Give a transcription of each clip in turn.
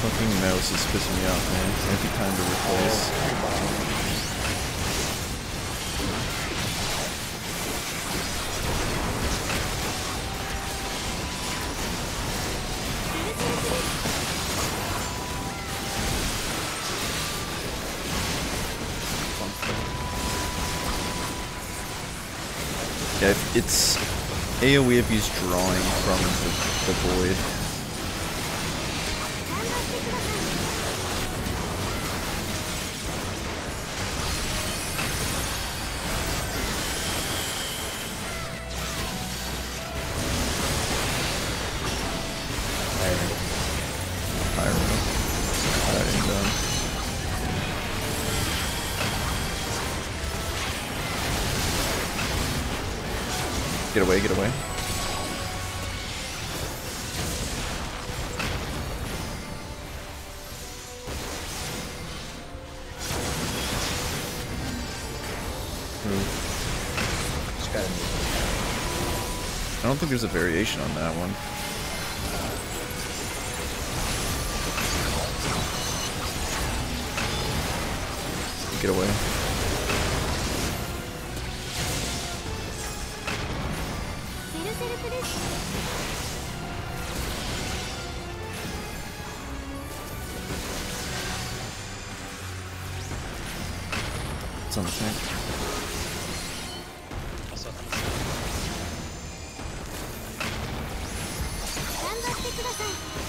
Fucking mouse is pissing me off, man. Be time to replace. Yeah, it's AoE if he's drawing from the, the void. Get away, get away. I don't think there's a variation on that one. Get away. 速です。頑張ってください。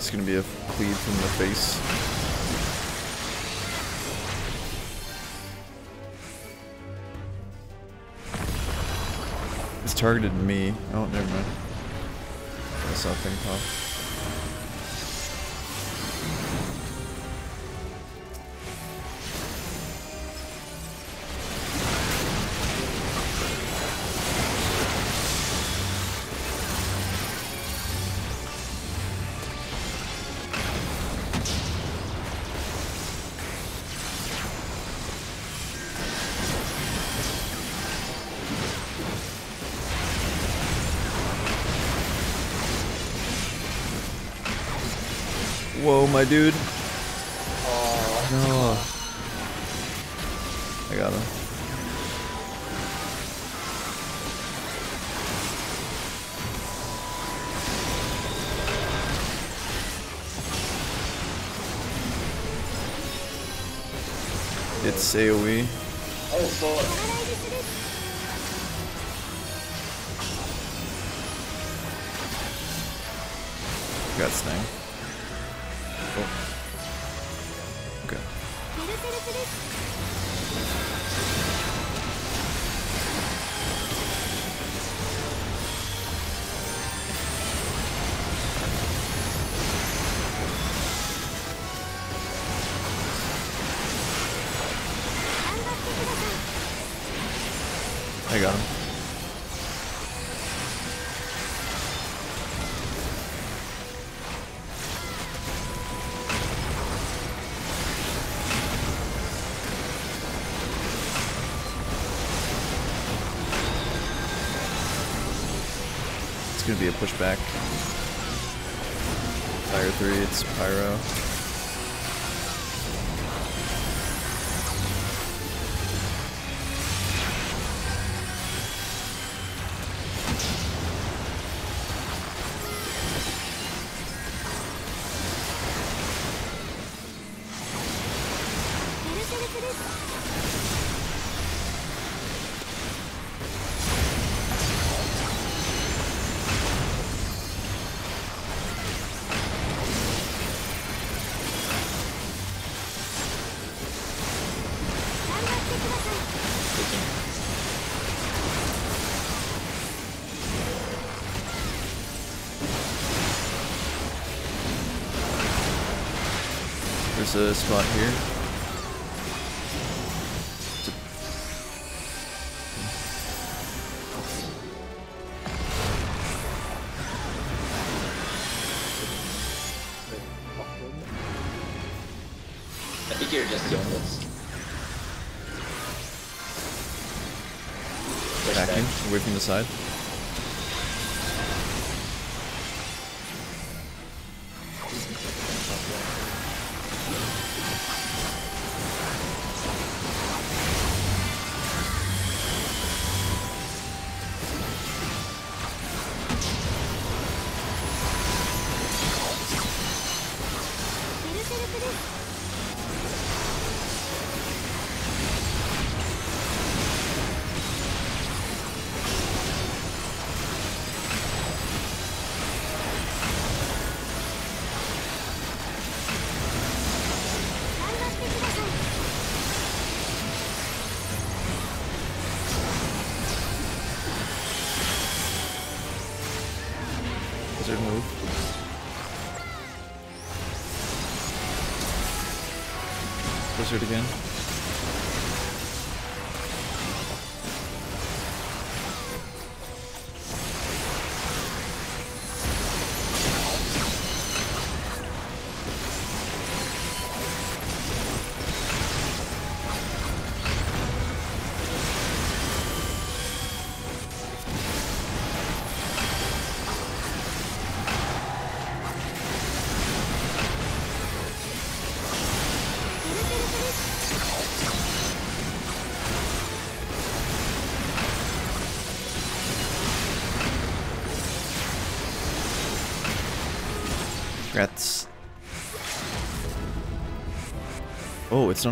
It's gonna be a cleave from the face. It's targeted me. Oh, never mind. I saw a thing pop. Whoa, my dude. Oh. No. I got him. It's AoE. Oh fuck. Got snake people. Okay. I got him. It's gonna be a pushback. Fire 3, it's Pyro. There's a spot here. I think you're just doing this. Back in, away from the side. Wizard move. Wizard again. Congrats. Oh, it's not